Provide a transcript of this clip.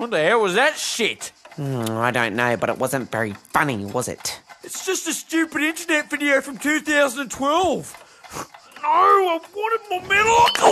What the hell was that shit? Mm, I don't know, but it wasn't very funny, was it? It's just a stupid internet video from 2012. No, I wanted more metal.